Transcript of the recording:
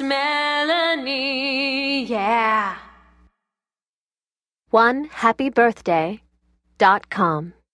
Melanie, yeah. One happy birthday dot com.